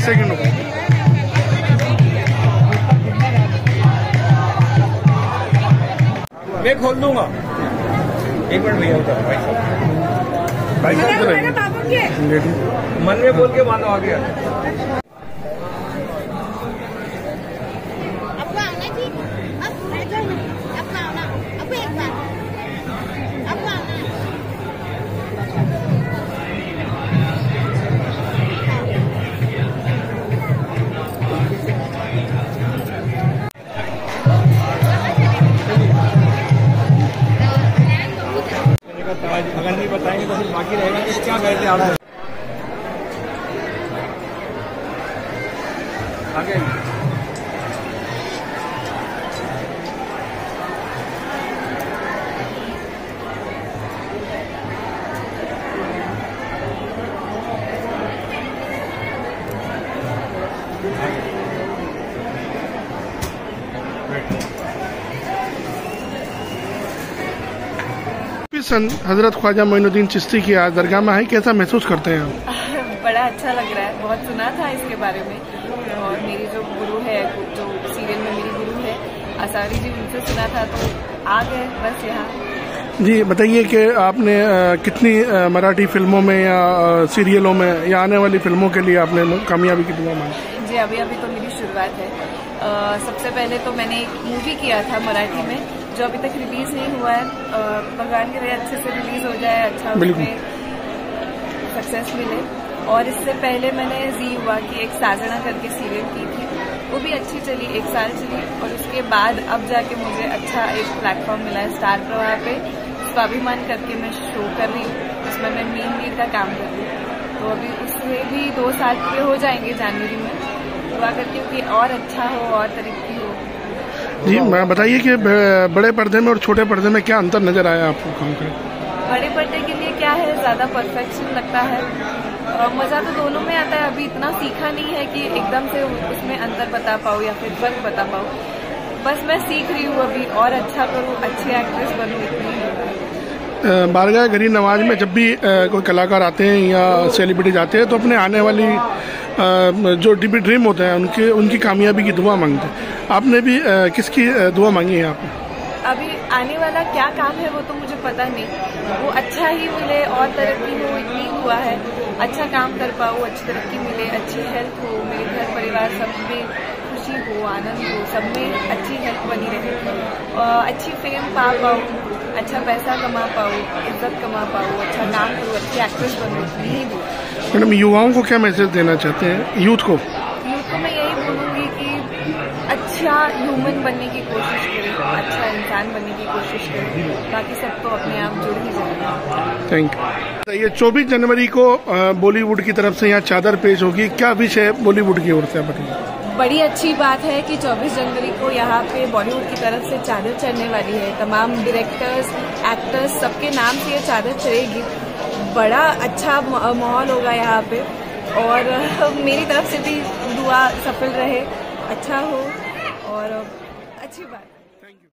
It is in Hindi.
एक सेकंड रुको। मैं खोल दूँगा। एक मिनट भैया होता भाई साहब। भाई साहब मन में बोल के बांधो आगे बताएँगे तो फिर बाकी रहेगा कि क्या कहते आ रहा है आगे सन हज़रत ख्वाजा मोइनुद्दीन चिश्ती की आज दरगाह में है कैसा महसूस करते हैं आप? बड़ा अच्छा लग रहा है बहुत सुना था इसके बारे में। और मेरी जो गुरु है जो सीरियल में मेरी गुरु है असारी जी उनसे सुना था तो आ गए बस यहाँ। जी बताइए कि आपने कितनी मराठी फ़िल्मों में या सीरियलों में या आने वाली फ़िल्मों के लिए आपने कामयाबी की दुआ मांगी? जी अभी अभी तो मेरी शुरुआत है। अ, सबसे पहले तो मैंने एक मूवी किया था मराठी में जो अभी तक रिलीज़ नहीं हुआ है भगवान के लिए अच्छे से रिलीज़ हो जाए अच्छा उसमें सक्सेस मिले। और इससे पहले मैंने जी हुआ की एक साजना करके सीरियल की थी। वो भी अच्छी चली एक साल चली। और उसके बाद अब जाके मुझे अच्छा एक प्लेटफॉर्म मिला है स्टार प्रवाह पे। स्वाभिमान करके मैं शो कर रही हूँ उसमें मैं मेन लीड का काम कर रही हूँ। तो अभी उसमें भी दो साल पूरे हो जाएँगे जनवरी में। दुआ करती हूँ कि और अच्छा हो और तरक्की हो। जी मैं बताइए कि बड़े पर्दे में और छोटे पर्दे में क्या अंतर नज़र आया आपको काम कर बड़े पर्दे के लिए क्या है ज़्यादा परफेक्शन लगता है। और मज़ा तो दोनों में आता है अभी इतना सीखा नहीं है कि एकदम से उसमें अंतर बता पाऊँ या फिर फ़र्क बता पाऊँ। बस मैं सीख रही हूँ अभी और अच्छा करूँ अच्छी एक्ट्रेस बनूँ इतनी बारगाह गरीब नवाज़ में जब भी कोई कलाकार आते हैं या सेलिब्रिटी आते हैं तो अपने आने वाली जो डीबी ड्रीम होते हैं, उनके, उनकी कामयाबी की दुआ मांगते हैं। आपने भी किसकी दुआ मांगी है आपने अभी आने वाला क्या काम है वो तो मुझे पता नहीं। वो अच्छा ही मिले, और तरक्की हो इतनी हुआ है। अच्छा काम कर पाऊँ, अच्छी तरक्की मिले, अच्छी हेल्थ हो, मेरे घर परिवार सब में खुशी हो आनंद हो सब में अच्छी हेल्थ बनी रहे। और अच्छी फेम पा पाऊँ अच्छा पैसा कमा पाऊँ इज़्ज़त कमा पाऊँ अच्छा काम करूँ अच्छी एक्ट्रेस बनूँ इतनी ही। दूँ मैडम युवाओं को क्या मैसेज देना चाहते हैं? यूथ को? यूथ को मैं यही बोलूँगी कि अच्छा ह्यूमन बनने की कोशिश करें अच्छा इंसान बनने की कोशिश करें बाकी सब तो अपने आप जुड़ ही जाएगा थैंक यू ये चौबीस जनवरी को बॉलीवुड की तरफ़ से यहाँ चादर पेश होगी। क्या विषय बॉलीवुड की ओर से आप बताइए? बड़ी अच्छी बात है कि 24 जनवरी को यहाँ पे बॉलीवुड की तरफ़ से चादर चढ़ने वाली है। तमाम डायरेक्टर्स एक्टर्स सबके नाम से ये चादर चढ़ेगी। बड़ा अच्छा माहौल होगा यहाँ पे। और, मेरी तरफ़ से भी दुआ सफल रहे। अच्छा हो और अच्छी बात।